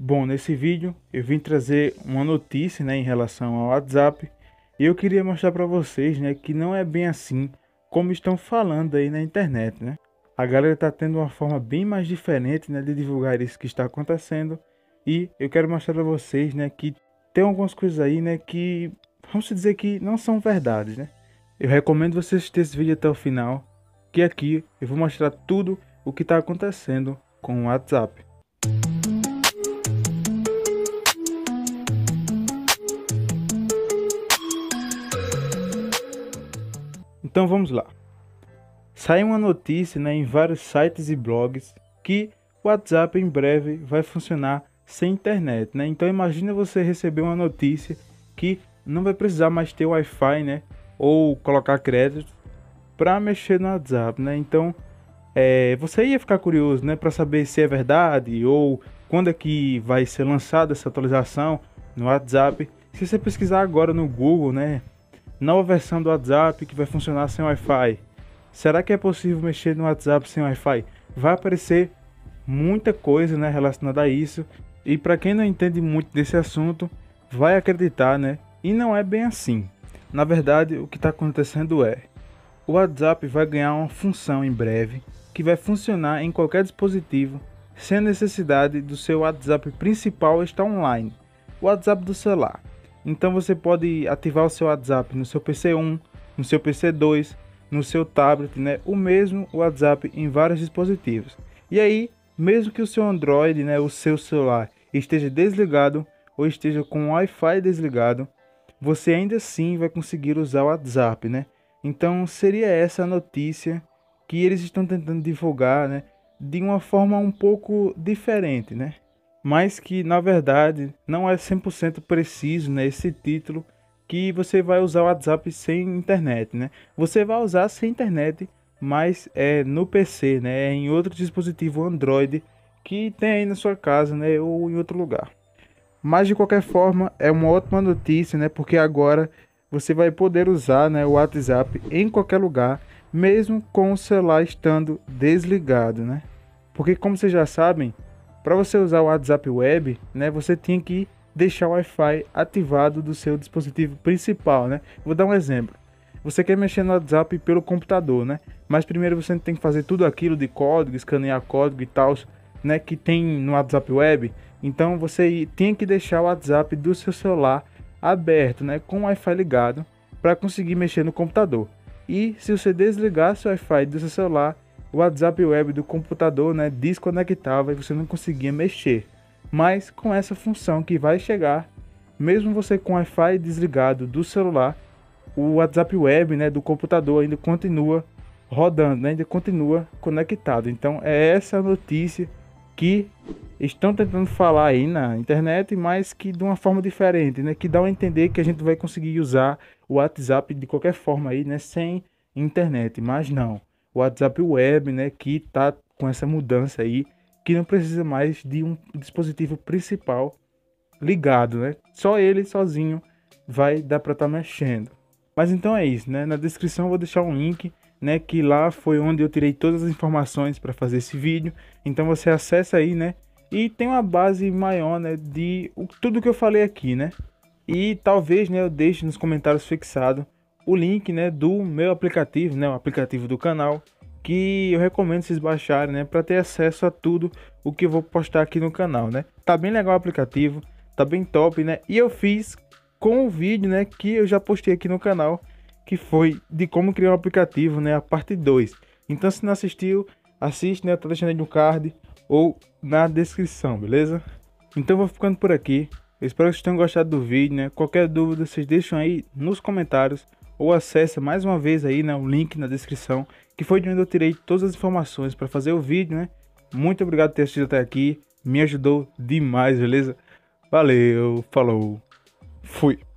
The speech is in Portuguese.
Bom, nesse vídeo eu vim trazer uma notícia né, em relação ao WhatsApp e eu queria mostrar para vocês né, que não é bem assim como estão falando aí na internet. Né? A galera está tendo uma forma bem mais diferente né, de divulgar isso que está acontecendo e eu quero mostrar para vocês né, que tem algumas coisas aí né, que vamos dizer que não são verdades. Né? Eu recomendo você assistir esse vídeo até o final que aqui eu vou mostrar tudo o que está acontecendo com o WhatsApp. Então vamos lá. Saiu uma notícia né, em vários sites e blogs que o WhatsApp em breve vai funcionar sem internet. Né? Então imagina você receber uma notícia que não vai precisar mais ter Wi-Fi né, ou colocar crédito para mexer no WhatsApp. Né? Então é, você ia ficar curioso né, para saber se é verdade ou quando é que vai ser lançada essa atualização no WhatsApp. Se você pesquisar agora no Google, né, Nova versão do WhatsApp que vai funcionar sem Wi-Fi. Será que é possível mexer no WhatsApp sem Wi-Fi? Vai aparecer muita coisa né, relacionada a isso. E para quem não entende muito desse assunto, vai acreditar, né? E não é bem assim. Na verdade, o que está acontecendo é: o WhatsApp vai ganhar uma função em breve que vai funcionar em qualquer dispositivo sem a necessidade do seu WhatsApp principal estar online, o WhatsApp do celular. Então você pode ativar o seu WhatsApp no seu PC1, no seu PC2, no seu tablet, né? O mesmo WhatsApp em vários dispositivos. E aí, mesmo que o seu Android, né, o seu celular esteja desligado ou esteja com o Wi-Fi desligado, você ainda assim vai conseguir usar o WhatsApp, né? Então seria essa a notícia que eles estão tentando divulgar, né, de uma forma um pouco diferente, né? Mas que na verdade não é 100% preciso né, esse título que você vai usar o WhatsApp sem internet, né? Você vai usar sem internet, mas é no PC, né? É em outro dispositivo Android que tem aí na sua casa, né? Ou em outro lugar. Mas de qualquer forma é uma ótima notícia, né? Porque agora você vai poder usar, né, o WhatsApp em qualquer lugar, mesmo com o celular estando desligado, né? Porque como vocês já sabem, para você usar o WhatsApp Web, né, você tinha que deixar o Wi-Fi ativado do seu dispositivo principal, né? Vou dar um exemplo. Você quer mexer no WhatsApp pelo computador, né? Mas primeiro você tem que fazer tudo aquilo de código, escanear código e tal, né, que tem no WhatsApp Web. Então você tem que deixar o WhatsApp do seu celular aberto, né, com o Wi-Fi ligado para conseguir mexer no computador. E se você desligar seu Wi-Fi do seu celular, o WhatsApp web do computador né, desconectava e você não conseguia mexer. Mas com essa função que vai chegar, mesmo você com o Wi-Fi desligado do celular, o WhatsApp web né, do computador ainda continua rodando, né, ainda continua conectado. Então é essa notícia que estão tentando falar aí na internet, mas que de uma forma diferente, né, que dá a entender que a gente vai conseguir usar o WhatsApp de qualquer forma aí, né, sem internet, mas não o WhatsApp Web, né, que tá com essa mudança aí, que não precisa mais de um dispositivo principal ligado, né? Só ele sozinho vai dar para estar tá mexendo. Mas então é isso, né? Na descrição eu vou deixar um link, né, que lá foi onde eu tirei todas as informações para fazer esse vídeo. Então você acessa aí, né? E tem uma base maior, né, de tudo que eu falei aqui, né? E talvez, né, eu deixe nos comentários fixado o link né, do meu aplicativo, né, o aplicativo do canal, que eu recomendo vocês baixarem, né, para ter acesso a tudo o que eu vou postar aqui no canal, né? Tá bem legal o aplicativo, tá bem top, né? E eu fiz com o vídeo, né, que eu já postei aqui no canal, que foi de como criar um aplicativo, né, a parte 2. Então se não assistiu, assiste, né, tá deixando aí no card ou na descrição, beleza? Então vou ficando por aqui. Espero que vocês tenham gostado do vídeo, né? Qualquer dúvida, vocês deixam aí nos comentários ou acesse mais uma vez aí né, o link na descrição, que foi de onde eu tirei todas as informações para fazer o vídeo, né? Muito obrigado por ter assistido até aqui, me ajudou demais, beleza? Valeu, falou, fui!